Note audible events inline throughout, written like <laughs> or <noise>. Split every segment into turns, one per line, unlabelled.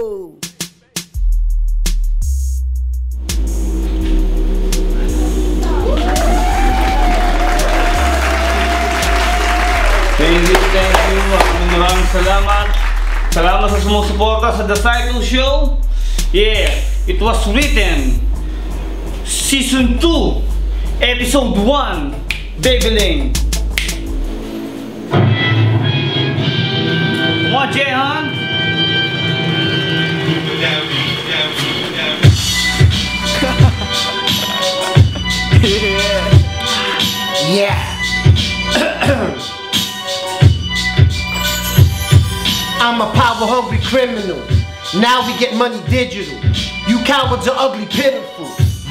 Show!
Thank you, thank you. Salamat. Salamat sa sumusuporta sa The Cycle Show. Yeah, it was written. Season 2, Episode 1, Babylon. Come on, Jehan.
Yeah. <coughs> I'm a power hungry criminal. Now we get money digital. You cowards are ugly, pitiful.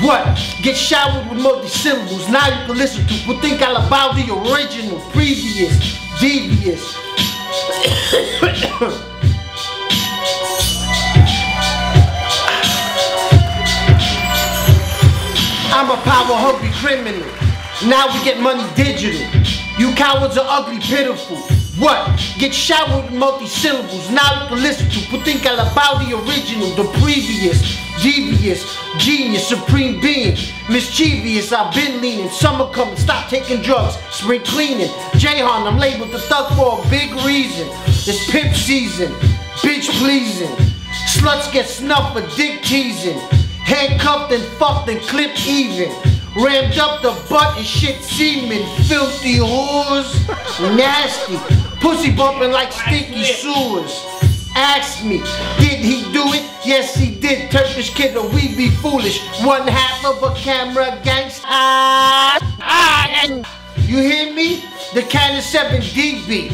What? Get showered with multi syllables. Now you can listen to, but think all about the original, previous, devious. <coughs> I'm a power hungry criminal. Now we get money digital. You cowards are ugly, pitiful. What? Get showered with multi syllables. Now you can listen to, all about the original, the previous, devious, genius, supreme being, mischievous. I've been leaning. Summer coming, stop taking drugs, spring cleaning. Jahan, I'm labeled the thug for a big reason. It's pimp season, bitch pleasing. Sluts get snuffed for dick teasing. Handcuffed and fucked and clipped even. Rammed up the butt and shit semen. Filthy whores. Nasty. Pussy bumping like stinky sewers. Ask me, did he do it? Yes, he did. Turkish kid, or we be foolish. One half of a camera gangsta. Ah, ah, you hear me? The Canon 7 DB.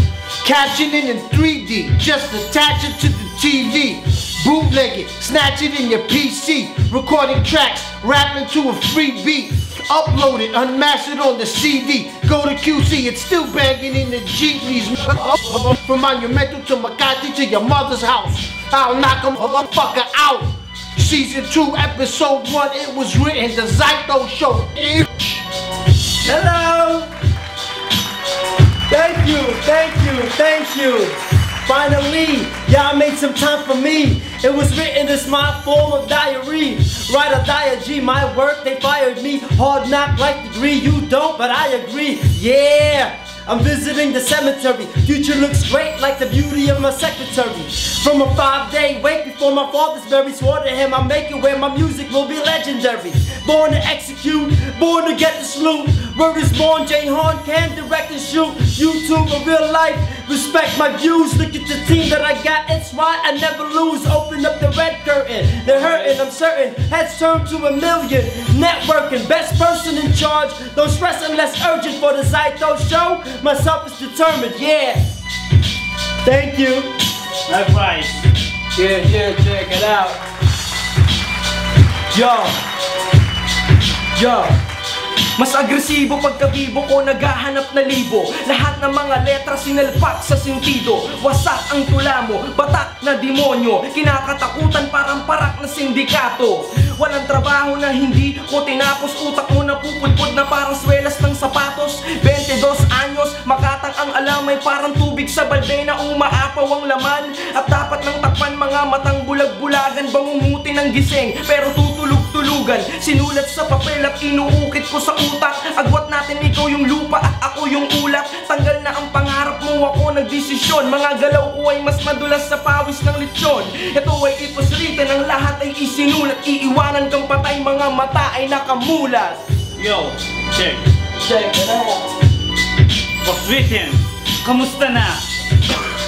Captioning in 3D. Just attach it to the TV. Bootleg it, snatch it in your PC. Recording tracks, rapping to a free beat. Upload it, unmask it on the CD. Go to QC, it's still banging in the jeepneys. From Monumento to Makati to your mother's house. I'll knock a motherfucker out. Season 2, episode 1, it was written, the Zaito Show.
Hello! Thank you, thank you, thank you. Finally, y'all made some time for me. It was written as my form of diary. Write a diary, my work, they fired me. Hard knock like degree, you don't, but I agree. Yeah! I'm visiting the cemetery. Future looks great like the beauty of my secretary. From a five day wait before my father's buried, swore to him I'll make it where my music will be legendary. Born to execute, born to get the salute. Word is born, J Horn can direct and shoot. YouTube in real life, respect my views. Look at the team that I got, it's why I never lose. Open up the red curtain, they're hurting, I'm certain. Heads turn to a million. Networking, best person in charge. Don't stress unless urgent for the Zaito show. Myself is determined, yeah. Thank you.
Likewise.
Yeah, yeah, check it out. Yo. Yo. Mas agresibo pagkabibo ko naghahanap na libo. Lahat ng mga letra sinalpak sa sentido. Wasak ang tula mo, batak na demonyo. Kinakatakutan parang parak na sindikato. Walang trabaho na hindi mo tinapos. Utak mo na pupudpud na parang swelas ng sapatos ay parang tubig sa balde na umaapaw ang laman. At dapat nang takpan mga matang bulag-bulagan. Bangumuti ng gising pero tutulog-tulugan Sinulat sa papel at inuukit ko sa utak. Agwat natin ikaw yung lupa at ako yung ulat Tanggal na ang pangarap mo ako nagdesisyon. Mga galaw ko ay mas madulas sa pawis ng lechon. Ito ay ipasritan ang lahat ay isinulat. Iiwanan kang patay mga mata ay nakamulat
Yo, check.
Check it out
Was written. Kamusta na?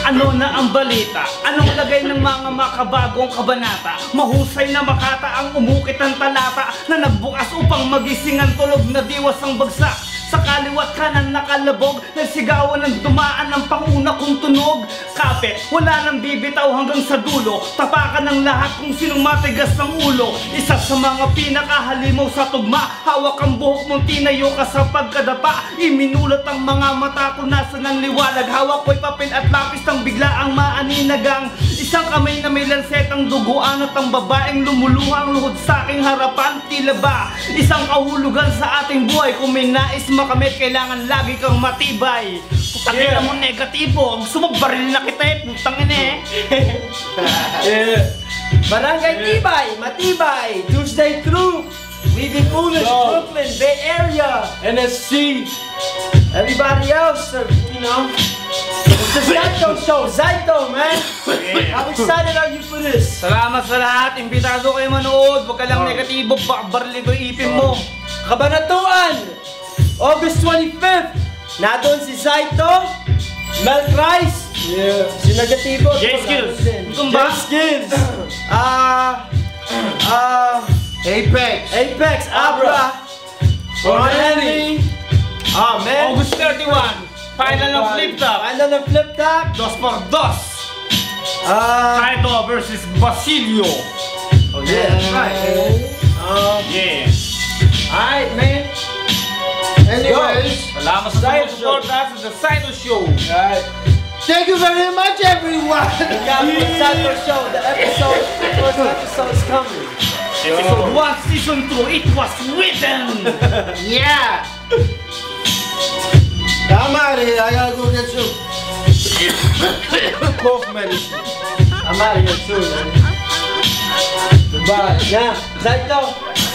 Ano na ang balita? Anong lagay ng mga makabagong kabanata? Mahusay na makata ang umukit ng talata na nagbukas upang magising ang tulog na diwas ang bagsak. Sa kaliwat kanan nakalabog Nagsigawan ng dumaan ng panguna kong tunog. Kapit, wala nang bibitaw hanggang sa dulo. Tapakan ng lahat kung sinong matigas ng ulo. Isa sa mga pinakahalimaw sa tugma Hawak ang buhok mong tinayo ka sa pagkadapa. Iminulot ang mga mata ko nasa ng liwanag. Hawak ko'y papel at lapis ng bigla ang maaninagang Isang kamay na may lansetang duguan at ang babaeng lumuluhang luhod sa aking harapan Tila ba isang kahulugan sa ating buhay Kung may nais makamit kailangan lagi kang matibay Putang ina mo negatibo Gusto mo baril na kita eh Putang ina eh
Yeah. <laughs> Barangay Tibay, Matibay, Tuesday through. We be foolish,
Yo.
Brooklyn, Bay Area.
NSC.
Everybody else, you know. Zaito show, Zaito, man. How excited are you for this?
Salamat sa lahat. Imbitado kayo manood. Huwag ka lang negatibo. Barbarli ko ipin mo.
Kabanatuan, August 25th. Nandun si Zaito, Mel Christ,
Yeah.
si Negativo.
J Skills. Kung ba?
J Skills. Ah, ah,
Apex.
Apex, Abra, Ron Henry. Ah, man.
August 31. Final ng FlipTop.
Ano ng FlipTop?
Dos por dos.
Ah,
Kaito versus Basilio.
oh yeah, that's right. Ah,
Yeah.
alright, man.
Anyways,
Salamat sa
Saito
pagsuporta sa The Zaito Show.
Alright.
thank you very much, everyone. <laughs>
Yeah, the Zaito show. The episode, the first episode is coming.
Episode 1, Season 2, it was written! <laughs>
yeah.
I'm out of here. I gotta go get some <laughs> cough medicine.
I'm out of here too, man.
Goodbye.
Yeah, Zaito.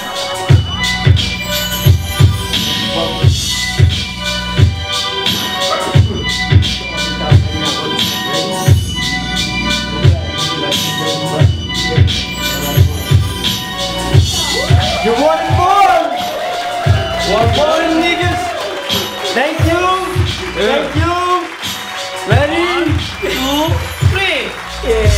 Yeah.